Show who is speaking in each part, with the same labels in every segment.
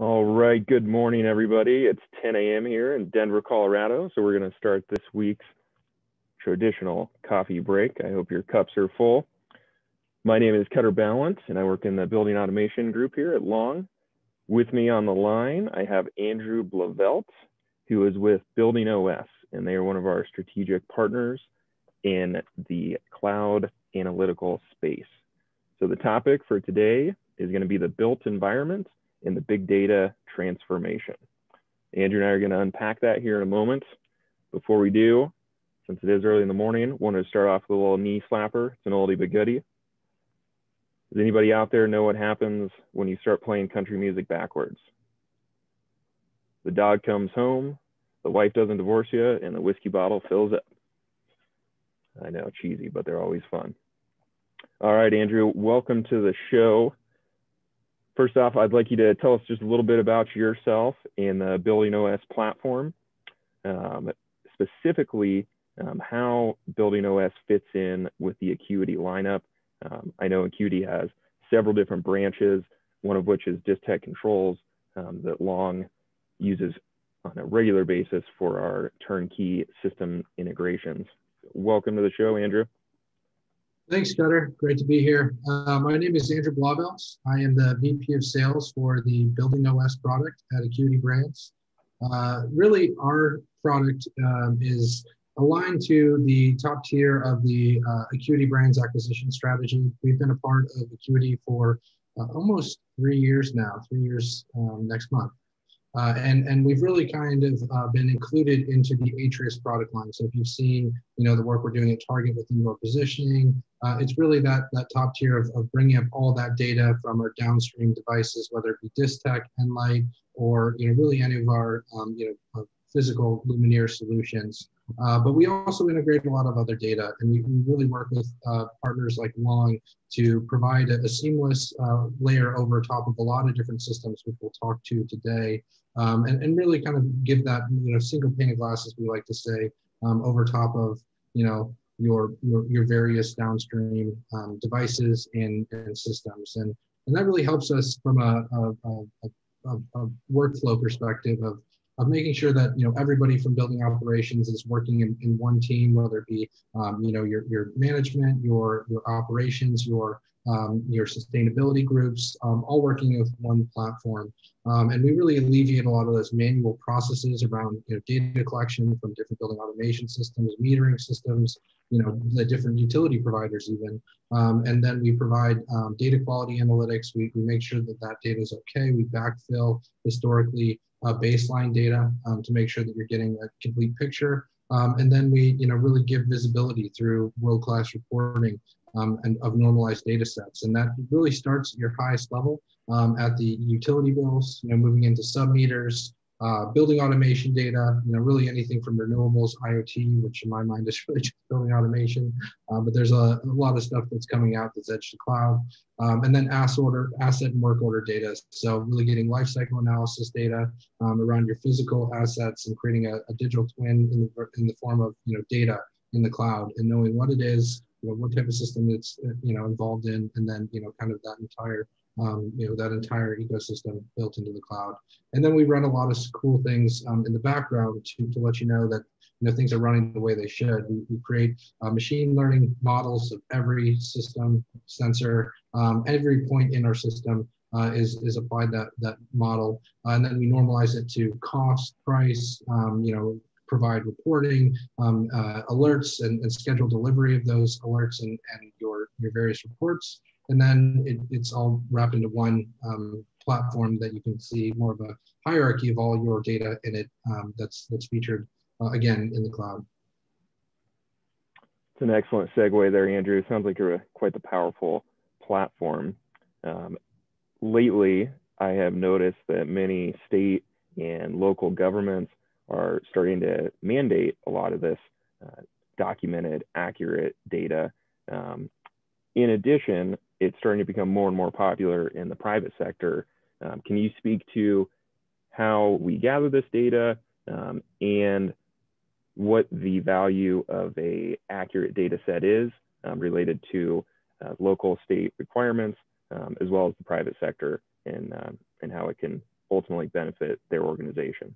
Speaker 1: All right, good morning, everybody. It's 10 a.m. here in Denver, Colorado. So we're going to start this week's traditional coffee break. I hope your cups are full. My name is Cutter Ballant, and I work in the building automation group here at Long. With me on the line, I have Andrew Blavelt, who is with Building OS, and they are one of our strategic partners in the cloud analytical space. So the topic for today is going to be the built environment in the big data transformation. Andrew and I are going to unpack that here in a moment. Before we do, since it is early in the morning, wanted to start off with a little knee slapper. It's an oldie but goodie. Does anybody out there know what happens when you start playing country music backwards? The dog comes home, the wife doesn't divorce you, and the whiskey bottle fills up. I know, cheesy, but they're always fun. All right, Andrew, welcome to the show. First off, I'd like you to tell us just a little bit about yourself and the Building OS platform, um, specifically um, how Building OS fits in with the Acuity lineup. Um, I know Acuity has several different branches, one of which is Distech Controls um, that Long uses on a regular basis for our turnkey system integrations. Welcome to the show, Andrew.
Speaker 2: Thanks, Cutter. Great to be here. Uh, my name is Andrew Blavelt. I am the VP of Sales for the Building OS product at Acuity Brands. Uh, really, our product um, is aligned to the top tier of the uh, Acuity Brands acquisition strategy. We've been a part of Acuity for uh, almost three years now, three years um, next month. Uh, and, and we've really kind of uh, been included into the Atrius product line. So if you've seen, you know, the work we're doing at Target with indoor positioning, uh, it's really that, that top tier of, of bringing up all that data from our downstream devices, whether it be Distech, nLight, or, you know, really any of our, um, you know, physical luminaire solutions. Uh, but we also integrate a lot of other data, and we, we really work with uh, partners like Long to provide a, a seamless uh, layer over top of a lot of different systems, which we'll talk to today, um, and, and really kind of give that you know single pane of glass, as we like to say, um, over top of you know your your, your various downstream um, devices and, and systems, and and that really helps us from a, a, a, a workflow perspective of of making sure that you know everybody from building operations is working in, in one team, whether it be um, you know your your management, your your operations, your um, your sustainability groups, um, all working with one platform. Um, and we really alleviate a lot of those manual processes around you know, data collection from different building automation systems, metering systems, you know, the different utility providers even. Um, and then we provide um, data quality analytics. We, we make sure that that data is okay. We backfill historically uh, baseline data um, to make sure that you're getting a complete picture. Um, and then we, you know, really give visibility through world-class reporting um, and of normalized data sets. And that really starts at your highest level um, at the utility bills, you know, moving into sub-meters, uh, building automation data, you know, really anything from renewables, IoT, which in my mind is really just building automation. Uh, but there's a, a, lot of stuff that's coming out that's edge to cloud. Um, and then asset order, asset and work order data. So really getting lifecycle analysis data um, around your physical assets and creating a, a, digital twin in the, in the form of, you know, data in the cloud and knowing what it is, you know, what type of system it's, you know, involved in, and then, you know, kind of that entire um, you know, that entire ecosystem built into the cloud. And then we run a lot of cool things um, in the background to, to let you know that you know, things are running the way they should. We, we create uh, machine learning models of every system, sensor, um, every point in our system uh, is, is applied that, that model. Uh, and then we normalize it to cost, price, um, you know, provide reporting, um, uh, alerts, and, and schedule delivery of those alerts and, and your, your various reports and then it, it's all wrapped into one um, platform that you can see more of a hierarchy of all your data in it um, that's that's featured uh, again in the cloud.
Speaker 1: It's an excellent segue there, Andrew. Sounds like you're a, quite the powerful platform. Um, lately, I have noticed that many state and local governments are starting to mandate a lot of this uh, documented, accurate data. Um, in addition, it's starting to become more and more popular in the private sector. Um, can you speak to how we gather this data um, and what the value of a accurate data set is um, related to uh, local state requirements, um, as well as the private sector and, um, and how it can ultimately benefit their organization?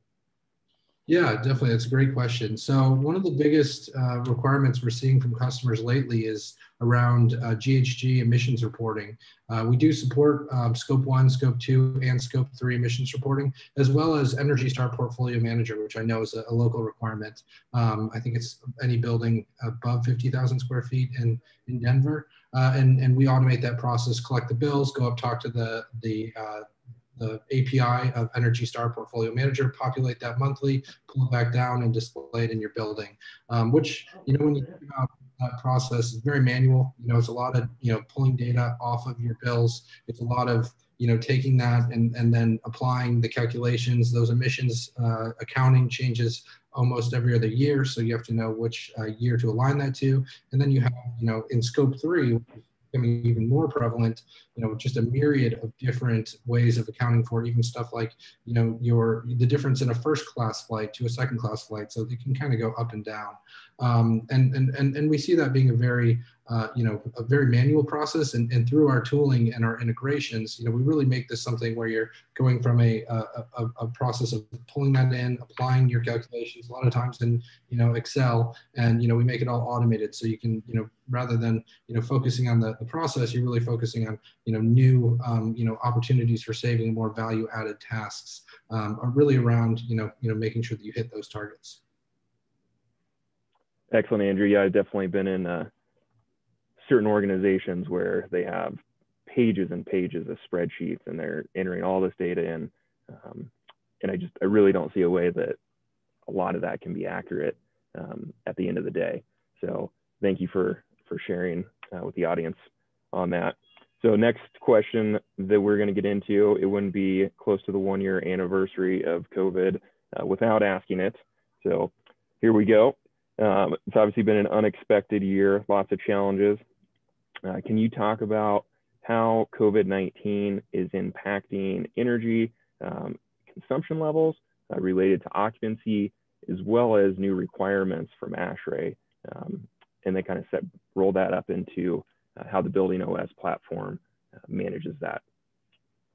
Speaker 2: Yeah, definitely. That's a great question. So one of the biggest uh, requirements we're seeing from customers lately is around uh, GHG emissions reporting. Uh, we do support um, Scope 1, Scope 2, and Scope 3 emissions reporting, as well as Energy Star Portfolio Manager, which I know is a, a local requirement. Um, I think it's any building above 50,000 square feet in, in Denver. Uh, and, and we automate that process, collect the bills, go up, talk to the, the uh, the API of Energy Star Portfolio Manager, populate that monthly, pull it back down and display it in your building. Um, which, you know, when you think about that process, it's very manual. You know, it's a lot of, you know, pulling data off of your bills. It's a lot of, you know, taking that and, and then applying the calculations, those emissions uh, accounting changes almost every other year. So you have to know which uh, year to align that to. And then you have, you know, in scope three, becoming even more prevalent, you know, just a myriad of different ways of accounting for even stuff like, you know, your the difference in a first class flight to a second class flight. So they can kind of go up and down. Um, and, and, and, and we see that being a very, uh, you know, a very manual process and, and through our tooling and our integrations, you know, we really make this something where you're going from a, a, a, process of pulling that in, applying your calculations a lot of times in, you know, Excel and, you know, we make it all automated. So you can, you know, rather than, you know, focusing on the, the process, you're really focusing on, you know, new, um, you know, opportunities for saving more value added tasks um, are really around, you know, you know, making sure that you hit those targets.
Speaker 1: Excellent, Andrew. Yeah, I've definitely been in uh, certain organizations where they have pages and pages of spreadsheets and they're entering all this data in. Um, and I just, I really don't see a way that a lot of that can be accurate um, at the end of the day. So thank you for, for sharing uh, with the audience on that. So next question that we're going to get into, it wouldn't be close to the one year anniversary of COVID uh, without asking it. So here we go. Um, it's obviously been an unexpected year, lots of challenges. Uh, can you talk about how COVID 19 is impacting energy um, consumption levels uh, related to occupancy, as well as new requirements from ASHRAE? Um, and then kind of set, roll that up into uh, how the Building OS platform uh, manages that.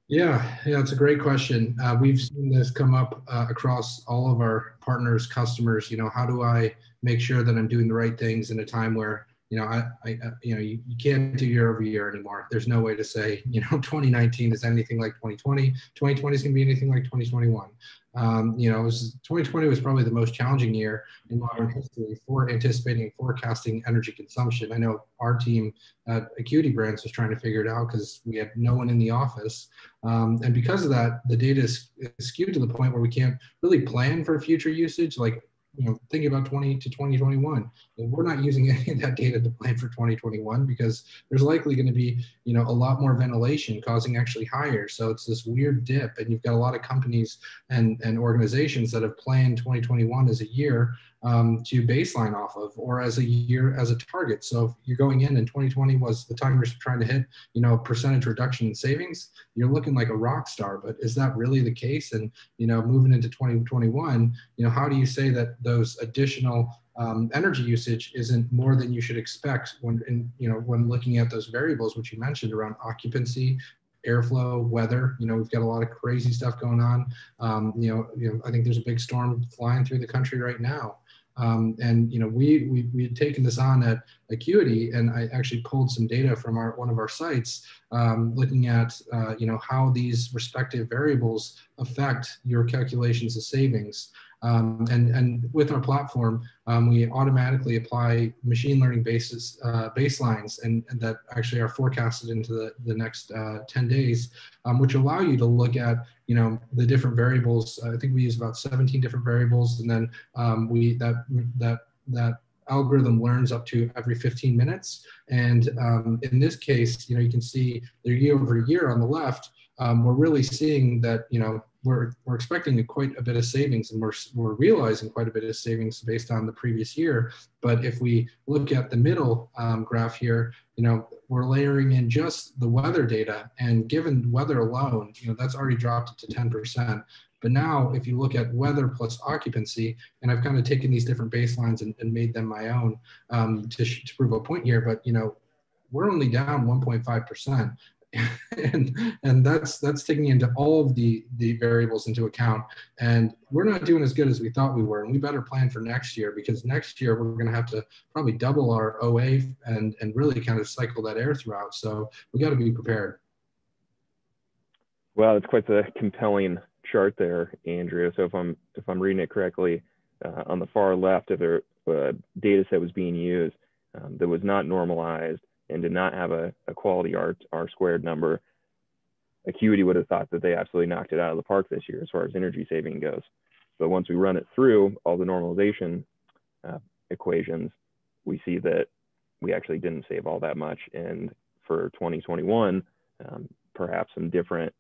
Speaker 2: Yeah, yeah, it's a great question. Uh, we've seen this come up uh, across all of our partners, customers. You know, how do I make sure that I'm doing the right things in a time where you know I, I uh, you know you, you can't do year over year anymore. There's no way to say you know 2019 is anything like 2020. 2020 is going to be anything like 2021. Um, you know, was, 2020 was probably the most challenging year in modern history for anticipating forecasting energy consumption. I know our team at Acuity Brands was trying to figure it out because we had no one in the office. Um, and because of that, the data is, is skewed to the point where we can't really plan for future usage. Like you know, thinking about 20 to 2021. And we're not using any of that data to plan for 2021 because there's likely going to be, you know, a lot more ventilation causing actually higher. So it's this weird dip. And you've got a lot of companies and, and organizations that have planned 2021 as a year um, to baseline off of or as a year as a target. So if you're going in and 2020 was the time you're trying to hit, you know, percentage reduction in savings, you're looking like a rock star. But is that really the case? And, you know, moving into 2021, you know, how do you say that those additional um, energy usage isn't more than you should expect when, in, you know, when looking at those variables, which you mentioned around occupancy, airflow, weather. You know, we've got a lot of crazy stuff going on. Um, you know, you know, I think there's a big storm flying through the country right now. Um, and you know, we, we we had taken this on at Acuity, and I actually pulled some data from our one of our sites, um, looking at uh, you know how these respective variables affect your calculations of savings. Um, and, and with our platform, um, we automatically apply machine learning basis, uh, baselines and, and, that actually are forecasted into the, the next uh, 10 days, um, which allow you to look at, you know, the different variables. I think we use about 17 different variables and then um, we, that, that, that algorithm learns up to every 15 minutes. And um, in this case, you know, you can see the year over year on the left, um, we're really seeing that, you know, we're, we're expecting quite a bit of savings and we're, we're realizing quite a bit of savings based on the previous year. But if we look at the middle um, graph here, you know, we're layering in just the weather data and given weather alone, you know, that's already dropped to 10%. But now if you look at weather plus occupancy, and I've kind of taken these different baselines and, and made them my own um, to, to prove a point here, but you know, we're only down 1.5%. and and that's that's taking into all of the the variables into account. And we're not doing as good as we thought we were and we better plan for next year because next year we're going to have to probably double our oa and and really kind of cycle that air throughout. So we got to be prepared.
Speaker 1: Well it's quite the compelling chart there andrew. So if i'm if i'm reading it correctly uh, on the far left of the uh, data set was being used um, that was not normalized and did not have a, a quality R, R squared number, Acuity would have thought that they absolutely knocked it out of the park this year as far as energy saving goes. But once we run it through all the normalization uh, equations, we see that we actually didn't save all that much. And for 2021, um, perhaps some different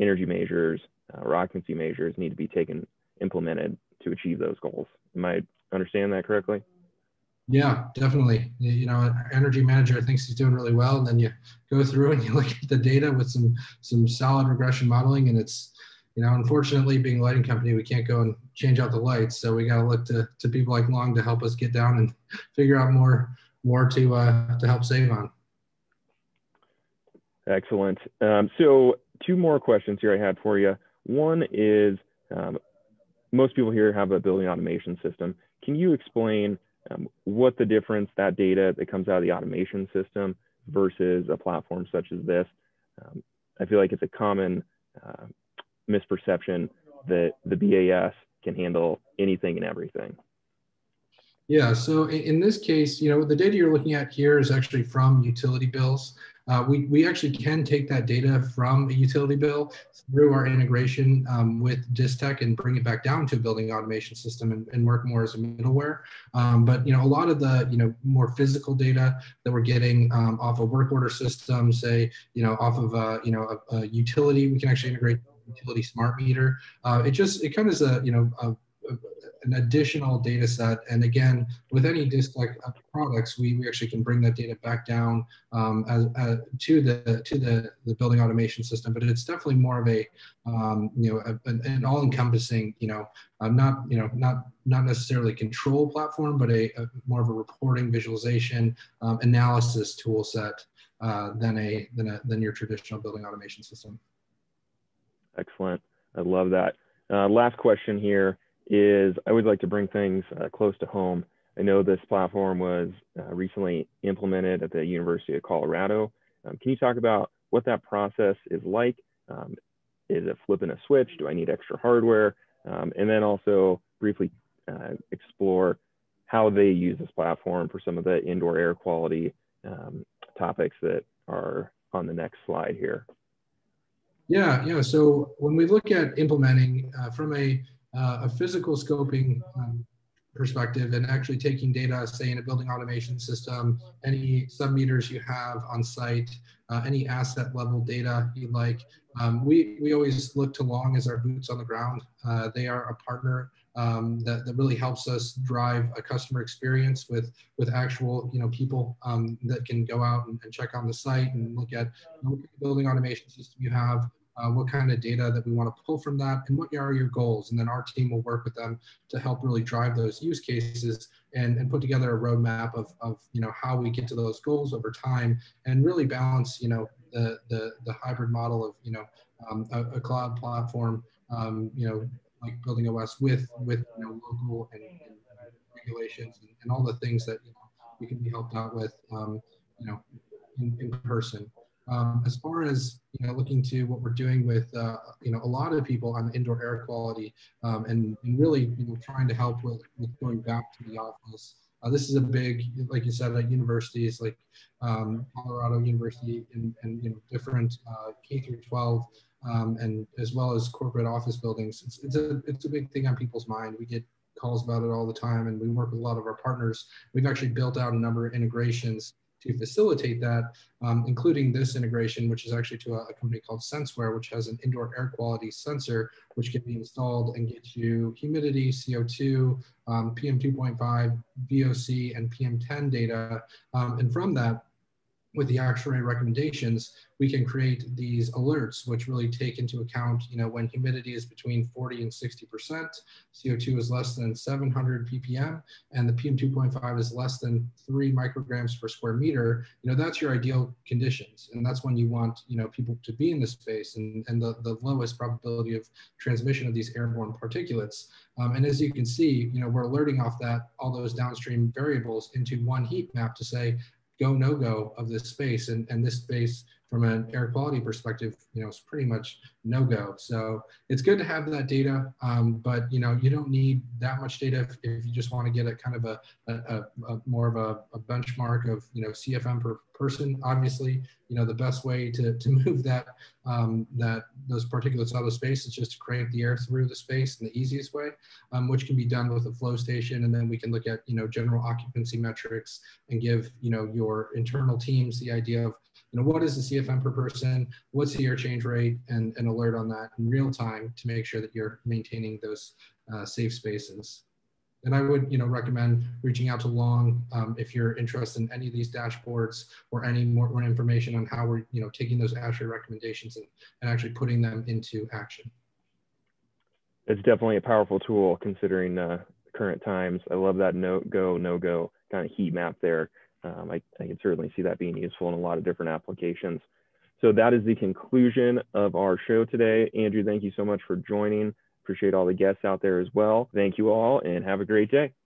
Speaker 1: energy measures uh, or occupancy measures need to be taken, implemented to achieve those goals. Am I understand that correctly?
Speaker 2: Yeah, definitely. You know, energy manager thinks he's doing really well, and then you go through and you look at the data with some some solid regression modeling, and it's you know, unfortunately, being a lighting company, we can't go and change out the lights, so we got to look to to people like Long to help us get down and figure out more more to uh, to help save on.
Speaker 1: Excellent. Um, so, two more questions here I had for you. One is um, most people here have a building automation system. Can you explain um, what the difference that data that comes out of the automation system versus a platform such as this. Um, I feel like it's a common uh, misperception that the BAS can handle anything and everything.
Speaker 2: Yeah, so in this case, you know, the data you're looking at here is actually from utility bills. Uh, we, we actually can take that data from a utility bill through our integration um, with Distech and bring it back down to a building automation system and, and work more as a middleware. Um, but you know, a lot of the you know more physical data that we're getting um, off a work order system, say you know off of a, you know a, a utility, we can actually integrate utility smart meter. Uh, it just it kind of is a you know a an additional data set. And again, with any Distech products, we, we actually can bring that data back down um, as, uh, to the to the, the building automation system. But it's definitely more of a um, you know a, an, all-encompassing you know um, not you know not not necessarily control platform, but a, a more of a reporting, visualization, um, analysis tool set uh, than a than a than your traditional building automation system.
Speaker 1: Excellent. I love that. Uh, last question here is I would like to bring things uh, close to home. I know this platform was uh, recently implemented at the University of Colorado. Um, can you talk about what that process is like? Um, is it flipping a switch? Do I need extra hardware? Um, and then also briefly uh, explore how they use this platform for some of the indoor air quality um, topics that are on the next slide here.
Speaker 2: Yeah, yeah. So when we look at implementing uh, from a uh, a physical scoping um, perspective and actually taking data, say in a building automation system, any submeters you have on site, uh, any asset level data you like. Um, we, we always look to Long as our boots on the ground. Uh, they are a partner um, that, that really helps us drive a customer experience with, with actual you know, people um, that can go out and, and, check on the site and look at know, building automation system you have, uh, what kind of data that we want to pull from that, and what are your goals. And then our team will work with them to help really drive those use cases and, and put together a roadmap of, of you know how we get to those goals over time and really balance you know the the, the hybrid model of you know um, a, a, cloud platform um, you know like building OS with with you know local and, and regulations and, and, all the things that you know we can be helped out with um, you know in, in person. Um, as far as you know, looking to what we're doing with uh, you know a lot of people on indoor air quality, um, and, and, really you know trying to help with, with going back to the office. Uh, this is a big, like you said, at universities like um, Colorado University and, and you know different uh, K through 12, um, and as well as corporate office buildings. It's, it's a it's a big thing on people's mind. We get calls about it all the time, and we work with a lot of our partners. We've actually built out a number of integrations to facilitate that, um, including this integration, which is actually to a, a, company called Senseware, which has an indoor air quality sensor, which can be installed and get you humidity, CO2, um, PM2.5, VOC, and PM10 data. Um, and from that, with the ASHRAE recommendations, we can create these alerts, which really take into account, you know, when humidity is between 40 and 60%, CO2 is less than 700 ppm, and the PM2.5 is less than three micrograms per square meter, you know, that's your ideal conditions. And that's when you want, you know, people to be in the space and, and the, the lowest probability of transmission of these airborne particulates. Um, and as you can see, you know, we're alerting off that, all those downstream variables into one heat map to say, go no go of this space and, and this space from an air quality perspective, you know, it's pretty much no go. So it's good to have that data, um, but you know, you don't need that much data if, if you just want to get a kind of a, a, a more of a, a, benchmark of you know CFM per person. Obviously, you know the best way to, to move that um, that those particulates out of space is just to crank the air through the space in the easiest way, um, which can be done with a flow station, and then we can look at you know general occupancy metrics and give you know your internal teams the idea of you know, what is the CFM per person? What's the air change rate? And, and alert on that in real time to make sure that you're maintaining those uh, safe spaces. And I would, you know, recommend reaching out to Long um, if you're interested in any of these dashboards or any more, more information on how we're, you know, taking those ASHRAE recommendations and, and actually putting them into action.
Speaker 1: It's definitely a powerful tool considering uh, current times. I love that no go, no go kind of heat map there um, I, I can certainly see that being useful in a lot of different applications. So that is the conclusion of our show today. Andrew, thank you so much for joining. Appreciate all the guests out there as well. Thank you all and have a great day.